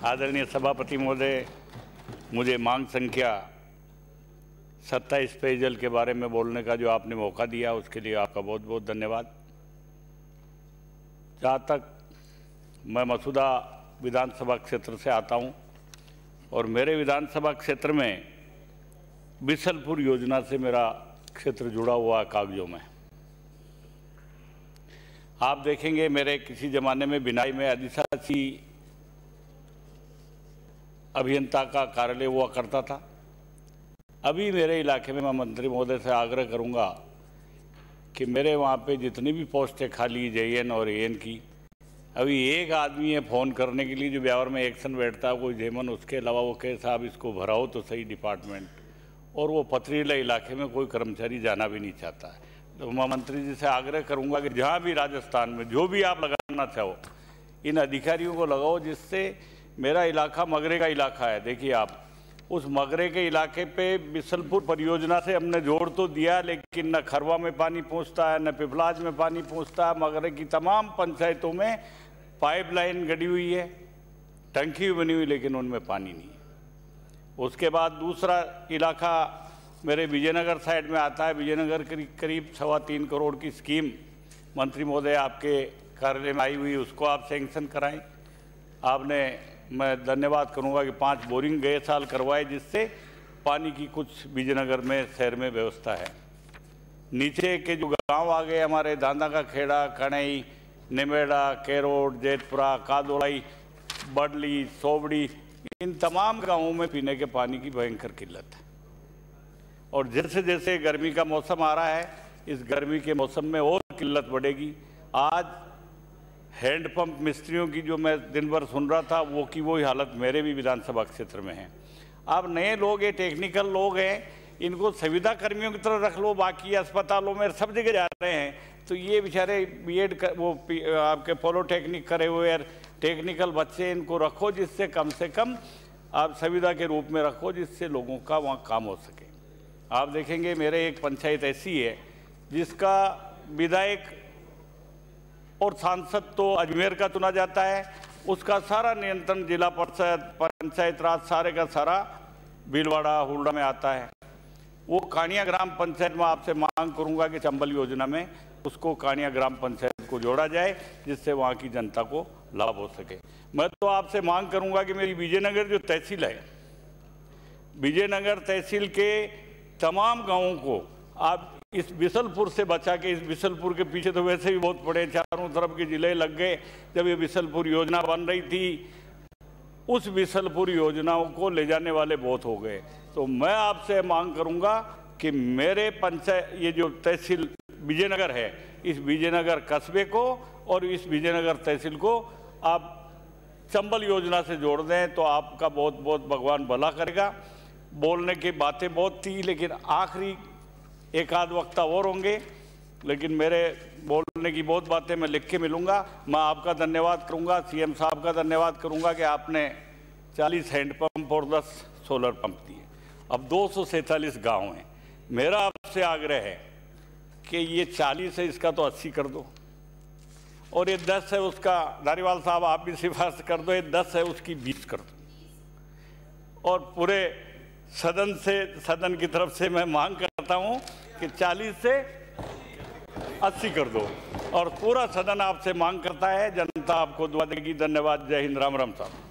आदरणीय सभापति महोदय, मुझे मांग संख्या सत्ताईस पेयजल के बारे में बोलने का जो आपने मौका दिया, उसके लिए आपका बहुत बहुत धन्यवाद। जहाँ तक मैं मसूदा विधानसभा क्षेत्र से आता हूँ और मेरे विधानसभा क्षेत्र में बिसलपुर योजना से मेरा क्षेत्र जुड़ा हुआ है कागजों में। आप देखेंगे मेरे किसी ज़माने में बिनाई में अधिशासी अभियंता का कार्यालय हुआ करता था। अभी मेरे इलाके में मैं मंत्री महोदय से आग्रह करूँगा कि मेरे वहाँ पे जितनी भी पोस्टें खाली जे एन और ए की, अभी एक आदमी है फ़ोन करने के लिए जो ब्यावर में एक्शन बैठता है, कोई जेमन, उसके अलावा वो कहे साहब इसको भराओ तो सही डिपार्टमेंट। और वो पथरीला इलाके में कोई कर्मचारी जाना भी नहीं चाहता है। तो मैं मंत्री जी से आग्रह करूँगा कि जहाँ भी राजस्थान में जो भी आप लगाना चाहो, इन अधिकारियों को लगाओ जिससे मेरा इलाका मगरे का इलाका है, देखिए आप। उस मगरे के इलाके पे बिसलपुर परियोजना से हमने जोड़ तो दिया, लेकिन न खरवा में पानी पहुँचता है, न पिपलाज में पानी पहुँचता है। मगरे की तमाम पंचायतों में पाइपलाइन गड़ी हुई है, टंकी बनी हुई, लेकिन उनमें पानी नहीं उसके बाद दूसरा इलाका मेरे विजयनगर साइड में आता है। विजयनगर करीब करीब सवा तीन करोड़ की स्कीम मंत्री महोदय आपके कार्यालय में आई हुई, उसको आप सेंक्शन कराएँ। आपने मैं धन्यवाद करूँगा कि पाँच बोरिंग गए साल करवाए, जिससे पानी की कुछ विजयनगर में, शहर में व्यवस्था है। नीचे के जो गाँव आ गए हमारे दांदा का खेड़ा, कणई, निमेड़ा, केरोड, जैतपुरा, कादोलाई, बडली, सोबड़ी, इन तमाम गाँवों में पीने के पानी की भयंकर किल्लत है। और जैसे जैसे गर्मी का मौसम आ रहा है, इस गर्मी के मौसम में और किल्लत बढ़ेगी। आज हैंडपंप मिस्त्रियों की जो मैं दिन भर सुन रहा था वो की वही हालत मेरे भी विधानसभा क्षेत्र में है। अब नए लोग हैं टेक्निकल लोग हैं इनको सुविधा कर्मियों की तरह रख लो बाकी अस्पतालों में सब जगह जा रहे हैं। तो ये बेचारे बी कर, वो आपके पोलोटेक्निक करे हुए टेक्निकल बच्चे इनको रखो जिससे कम से कम आप सुविधा के रूप में रखो जिससे लोगों का वहाँ काम हो सके। आप देखेंगे मेरे एक पंचायत ऐसी है जिसका विधायक और सांसद तो अजमेर का चुना जाता है। उसका सारा नियंत्रण जिला परिषद, पंचायत राज, सारे का सारा भीलवाड़ा हुडा में आता है। वो कानिया ग्राम पंचायत में आपसे मांग करूँगा कि चंबल योजना में उसको कानिया ग्राम पंचायत को जोड़ा जाए, जिससे वहाँ की जनता को लाभ हो सके। मैं तो आपसे मांग करूँगा कि मेरी विजयनगर जो तहसील है, विजयनगर तहसील के तमाम गाँवों को आप इस बिसलपुर से बचा के, इस बिसलपुर के पीछे तो वैसे भी बहुत बड़े चारों तरफ़ के ज़िले लग गए, जब ये बिसलपुर योजना बन रही थी। उस बिसलपुर योजनाओं को ले जाने वाले बहुत हो गए। तो मैं आपसे मांग करूँगा कि मेरे पंचायत, ये जो तहसील विजयनगर है, इस विजयनगर कस्बे को और इस विजयनगर तहसील को आप चंबल योजना से जोड़ दें तो आपका बहुत बहुत भगवान भला करेगा। बोलने की बातें बहुत थी, लेकिन आखिरी एक आध वक्ता और होंगे, लेकिन मेरे बोलने की बहुत बातें मैं लिख के मिलूँगा। मैं आपका धन्यवाद करूँगा, सीएम साहब का धन्यवाद करूँगा कि आपने 40 हैंडपंप और 10 सोलर पंप दिए। अब दो सौ गाँव हैं। मेरा आपसे आग्रह है कि ये 40 है, इसका तो 80 कर दो। और ये 10 है, उसका धारीवाल साहब, आप भी सिफारिश कर दो, ये 10 है, उसकी 20 कर दो। और पूरे सदन से, सदन की तरफ़ से मैं मांग करता हूँ कि 40 से 80 कर दो। और पूरा सदन आपसे मांग करता है, जनता आपको दुआ देगी। धन्यवाद। जय हिंद। राम राम साहब।